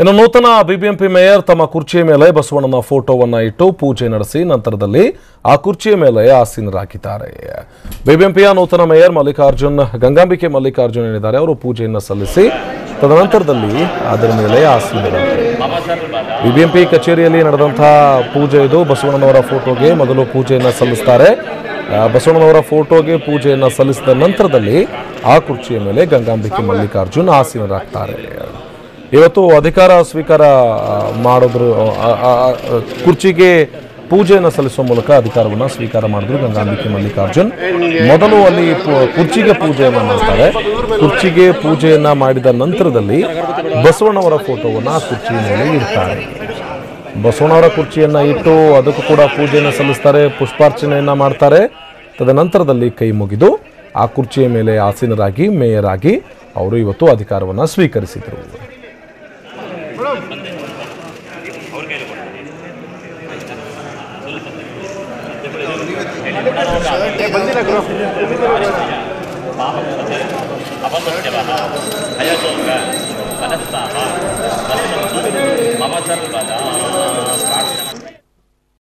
ಇನ್ನು ನೂತನ BBMP mayor ತಮ್ಮ ಕುರ್ಚಿಯ ಮೇಲೆ ಬಸವಣ್ಣನ ಫೋಟೋವನ್ನ ಇಟ್ಟು ಪೂಜೆ ನಡೆಸಿ ನಂತರದಲ್ಲಿ ಆ ಕುರ್ಚಿಯ ಮೇಲೆ ಆಸೀನರಾಗಿದ್ದಾರೆ ಬಿಬಿಎಂಪಿಯ ನೂತನ ಮೇಯರ್ ಮಲ್ಲಿಕಾರ್ಜುನ್, ಗಂಗಾಂಬಿಕೆ ಮಲ್ಲಿಕಾರ್ಜುನ್ ಏನಿದ್ದಾರೆ ಅವರು ಪೂಜೆಯನ್ನು ಸಲ್ಲಿಸಿ ತದನಂತರದಲ್ಲಿ ಅದರ ಮೇಲೆ ಆಸೀನರಾಗಿದ್ದಾರೆ ಬಿಬಿಎಂಪಿ ಕಚೇರಿಯಲ್ಲಿ ನಡೆದಂತಹ ಪೂಜೆ ಇದು. ಬಸವಣ್ಣನವರ ಫೋಟೋಗೆ ಮೊದಲು ಪೂಜೆಯನ್ನು ಸಲ್ಲಿಸ್ತಾರೆ. ಬಸವಣ್ಣನವರ ಫೋಟೋಗೆ ಪೂಜೆಯನ್ನು ಸಲ್ಲಿಸಿದ ನಂತರದಲ್ಲಿ ಆ ಕುರ್ಚಿಯ ಮೇಲೆ ಗಂಗಾಂಬಿಕೆ ಮಲ್ಲಿಕಾರ್ಜುನ್ ಆಸೀನರಾಗ್ತಾರೆ. ಇವತ್ತು ಅಧಿಕಾರ ಸ್ವೀಕಾರ ಮಾಡಿದ್ರು ಕುರ್ಚಿಗೆ ಪೂಜೆಯನ್ನು ಸಲ್ಲಿಸುವ ಮೂಲಕ ಅಧಿಕಾರವನ್ನು ಸ್ವೀಕಾರ ಮಾಡಿದ್ರು ಗಂಗಾಂಬಿಕೆ ಮಲ್ಲಿಕಾರ್ಜುನ್. ಮೊದಲು ಅಲ್ಲಿ ಕುರ್ಚಿಗೆ ಪೂಜೆಯನ್ನು ಮಾಡ್ತಾರೆ. ಕುರ್ಚಿಗೆ ಪೂಜೆಯನ್ನು ಮಾಡಿದ ನಂತರದಲ್ಲಿ ಬಸವಣ್ಣವರ ಫೋಟೋವನ್ನು ಕುರ್ಚಿಯ ಮೇಲೆ ಇಡ್ತಾರೆ. ಬಸವಣ್ಣವರ ಕುರ್ಚಿಯನ್ನು ಇಟ್ಟು ಅದಕ್ಕೂ ಕೂಡ ಪೂಜೆಯನ್ನು ಸಲ್ಲಿಸ್ತಾರೆ, ಪುಷ್ಪಾರ್ಚನೆಯನ್ನು ಮಾಡ್ತಾರೆ. ತದನಂತರದಲ್ಲಿ ಕೈ ಮುಗಿದು ಆ ಕುರ್ಚಿಯ ಮೇಲೆ ಆಸೀನರಾಗಿ ಮೇಯರ್ ಆಗಿ ಅವರು ಇವತ್ತು ಅಧಿಕಾರವನ್ನು ಸ್ವೀಕರಿಸಿದರು. அவர் கையில் ಅಯ ಮಮ ಸರ್ವದಾ